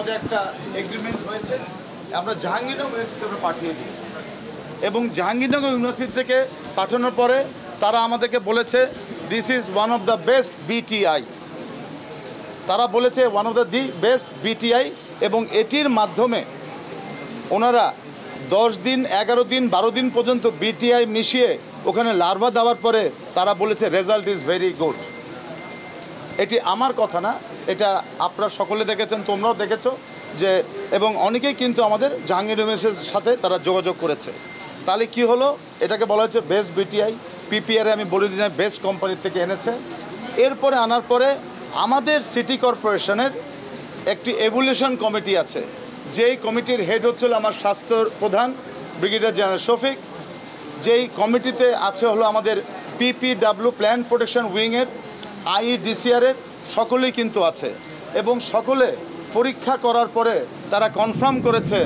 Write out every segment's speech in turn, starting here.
আমাদের একটা এগ্রিমেন্ট হয়েছে। আমরা জাহাঙ্গীরনগর ইউনিভার্সিটি আমরা পাঠিয়ে দিই। এবং জাহাঙ্গীরনগর ইউনিভার্সিটি থেকে পাঠানোর পরে তারা আমাদেরকে বলেছে this is one of the best BTI তারা বলেছে one of the the best BTI এবং এটির মাধ্যমে ওনারা দশ দিন, এগারো দিন, বারো দিন পর্যন্ত বিটিআই মিশিয়ে ওখানে লার্ভা দেওয়ার পরে তারা বলেছে রেজাল্ট ইজ ভেরি গুড এটি আমার কথা না, এটা আপনারা সকলে দেখেছেন, তোমরাও দেখেছ যে, এবং অনেকেই কিন্তু আমাদের জাহাঙ্গীর ইউনিভার্সিটির সাথে তারা যোগাযোগ করেছে। তাহলে কি হলো? এটাকে বলা হয়েছে বেস্ট বিটিআই পিপিআরে আমি বলে দিলাম বেস্ট কোম্পানির থেকে এনেছে। এরপরে আনার পরে আমাদের সিটি কর্পোরেশনের একটি এভলিউশন কমিটি আছে। যেই কমিটির হেড হচ্ছিল আমার স্বাস্থ্য প্রধান ব্রিগেডিয়ার জেনারেল শফিক যেই কমিটিতে আছে হলো আমাদের পিপিডাব্লিউ প্ল্যান প্রোটেকশন উইংয়ের আইডিসিআরের সকলেই কিন্তু আছে। এবং সকলে পরীক্ষা করার পরে তারা কনফার্ম করেছে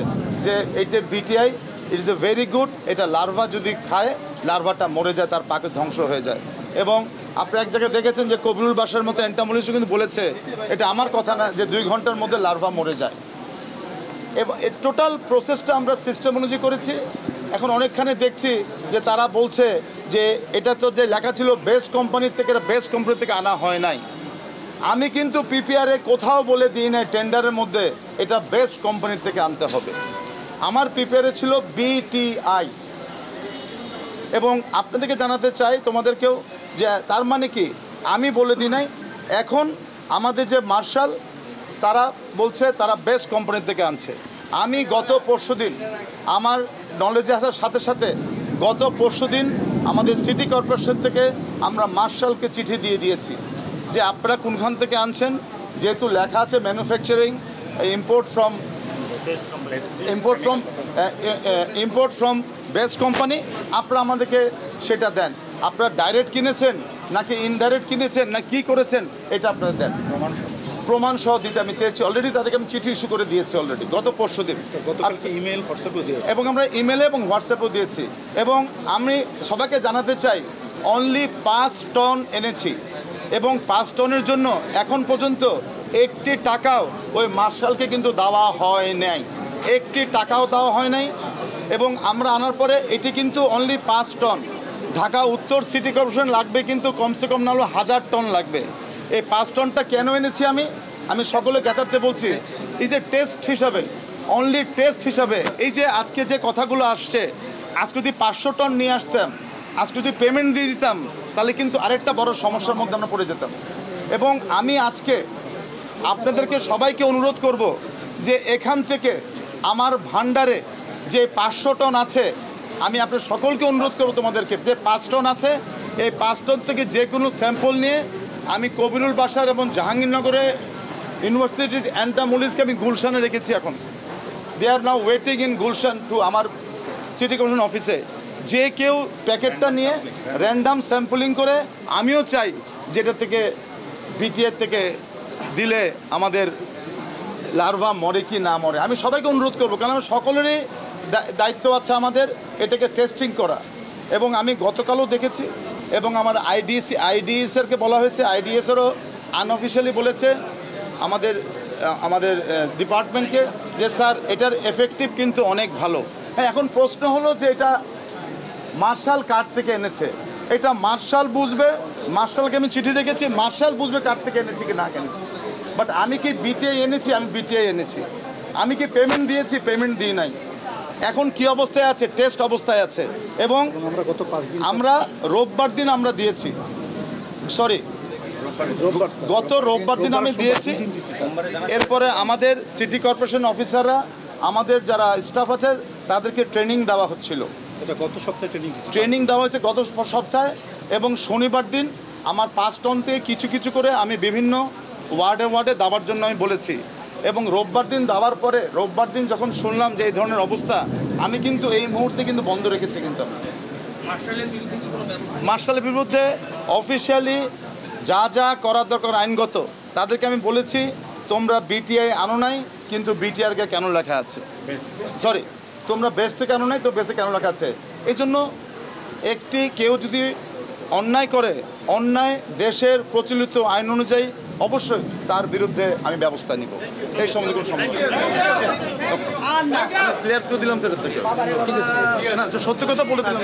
যে এইটা BTI it is a very good এটা লার্ভা যদি খায় লার্ভাটা মরে যায়, তার পাকে ধ্বংস হয়ে যায়। এবং আপনি এক জায়গায় দেখেছেন যে কবিরুল বাসার মতো অ্যান্টামোলিস্ট কিন্তু বলেছে, এটা আমার কথা না, যে দুই ঘণ্টার মধ্যে লার্ভা মরে যায়। এবং টোটাল প্রসেসটা আমরা সিস্টেম অনুযায়ী করেছি। এখন অনেকখানে দেখছি যে তারা বলছে যে এটা তো যে লেখা ছিল বেস্ট কোম্পানির থেকে এটা বেস্ট কোম্পানি থেকে আনা হয় নাই। আমি কিন্তু পিপিআরে কোথাও বলে দিই নাই, টেন্ডারের মধ্যে এটা বেস্ট কোম্পানির থেকে আনতে হবে। আমার পিপিআরে ছিল বিটিআই এবং আপনাদেরকে জানাতে চাই তোমাদেরকেও যে তার মানে কি? আমি বলে দিই নাই, এখন আমাদের যে মার্শাল, তারা বলছে তারা বেস্ট কোম্পানি থেকে আনছে। আমি গত পরশুদিন আমার নলেজে আসার সাথে সাথে গত পরশুদিন আমাদের সিটি কর্পোরেশন থেকে আমরা মার্শালকে চিঠি দিয়ে দিয়েছি যে আপনারা কোনখান থেকে আনছেন? যেহেতু লেখা আছে manufacturing import from import from import from best company আপনারা আমাদেরকে সেটা দেন। আপনারা ডাইরেক্ট কিনেছেন নাকি ইনডাইরেক্ট কিনেছেন না কি করেছেন, এটা আপনারা দেন। প্রমাণ সহ দিতে আমি চেয়েছি। অলরেডি তাদেরকে আমি চিঠি ইস্যু করে দিয়েছি অলরেডি গত পরশু দিন। ইমেল দিয়েছে। এবং আমরা ইমেলে এবং হোয়াটসঅ্যাপেও দিয়েছি। এবং আমি সবাইকে জানাতে চাই অনলি পাঁচ টন এনেছি। এবং পাঁচ টনের জন্য এখন পর্যন্ত একটি টাকাও ওই মার্শালকে কিন্তু দেওয়া হয় নাই। একটি টাকাও দেওয়া হয় নাই। এবং আমরা আনার পরে এটি কিন্তু অনলি পাঁচ টন ঢাকা উত্তর সিটি কর্পোরেশন লাগবে কিন্তু কমসে কম না হলেও হাজার টন লাগবে। এই পাঁচ টনটা কেন এনেছি আমি? আমি সকলে জ্ঞাতার্থে বলছি এই যে টেস্ট হিসাবে অনলি টেস্ট হিসাবে, এই যে আজকে যে কথাগুলো আসছে, আজকে যদি পাঁচশো টন নিয়ে আসতাম, আজকে যদি পেমেন্ট দিয়ে দিতাম, তাহলে কিন্তু আরেকটা বড় সমস্যার মধ্যে আমরা পড়ে যেতাম। এবং আমি আজকে আপনাদেরকে সবাইকে অনুরোধ করব যে এখান থেকে আমার ভান্ডারে যে পাঁচশো টন আছে, আমি আপনার সকলকে অনুরোধ করব তোমাদেরকে, যে পাঁচ টন আছে, এই পাঁচ টন থেকে যে কোনো স্যাম্পল নিয়ে আমি কবিরুল বাসার এবং জাহাঙ্গীরনগরে ইউনিভার্সিটির অ্যান্টামোলিসকে আমি গুলশানে রেখেছি এখন। They are now waiting in Gulshan two আমার সিটি কমিশন অফিসে যে কেউ প্যাকেটটা নিয়ে র্যান্ডাম স্যাম্পলিং করে, আমিও চাই যেটা থেকে বিটিএর থেকে দিলে আমাদের লার্ভা মরে কি না মরে। আমি সবাইকে অনুরোধ করব কারণ সকলেরই দায়িত্ব আছে আমাদের এটাকে টেস্টিং করা। এবং আমি গতকালও দেখেছি এবং আমার আইডিএস আইডিএসেরকে বলা হয়েছে আইডিএসেরও আনঅফিসিয়ালি বলেছে আমাদের আমাদের ডিপার্টমেন্টকে যে স্যার এটার এফেক্টিভ কিন্তু অনেক ভালো। হ্যাঁ এখন প্রশ্ন হলো যে এটা মার্শাল কার থেকে এনেছে? এটা মার্শাল বুঝবে মার্শালকে আমি চিঠি রেখেছি মার্শাল বুঝবে কার থেকে এনেছি কি না এনেছি। বাট আমি কি বিটিআই এনেছি? আমি বিটিআই এনেছি। আমি কি পেমেন্ট দিয়েছি? পেমেন্ট দিই নাই। এখন কি অবস্থায় আছে? টেস্ট অবস্থায় আছে। এবং আমরা রোববার দিন আমরা দিয়েছি। সরি গত রোববার দিন আমি দিয়েছি। এরপরে আমাদের সিটি কর্পোরেশন অফিসাররা আমাদের যারা স্টাফ আছে তাদেরকে ট্রেনিং দেওয়া হচ্ছিল। ট্রেনিং ট্রেনিং দেওয়া হয়েছে গত সপ্তাহে এবং শনিবার দিন আমার পাঁচ টন থেকে কিছু কিছু করে আমি বিভিন্ন ওয়ার্ডে ওয়ার্ডে দেওয়ার জন্য আমি বলেছি। এবং রোববার দিন দেওয়ার পরে রোববার দিন যখন শুনলাম যে এই ধরনের অবস্থা আমি কিন্তু এই মুহূর্তে কিন্তু বন্ধ রেখেছি কিন্তু মার্শালের বিরুদ্ধে অফিসিয়ালি যা যা করার দরকার আইনগত তাদেরকে আমি বলেছি তোমরা বিটিআই আনো নাই কিন্তু বিটিআরকে কেন লেখা আছে? সরি তোমরা বেসতে কেন নাই তো বেসে কেন লেখা আছে? এই জন্য একটি কেউ যদি অন্যায় করে অন্যায় দেশের প্রচলিত আইন অনুযায়ী অবশ্যই তার বিরুদ্ধে আমি ব্যবস্থা নিব। এই সম্বন্ধে কোনো সম্ভব ক্লিয়ার করে দিলাম তো সত্যি কথা বলে দিলাম।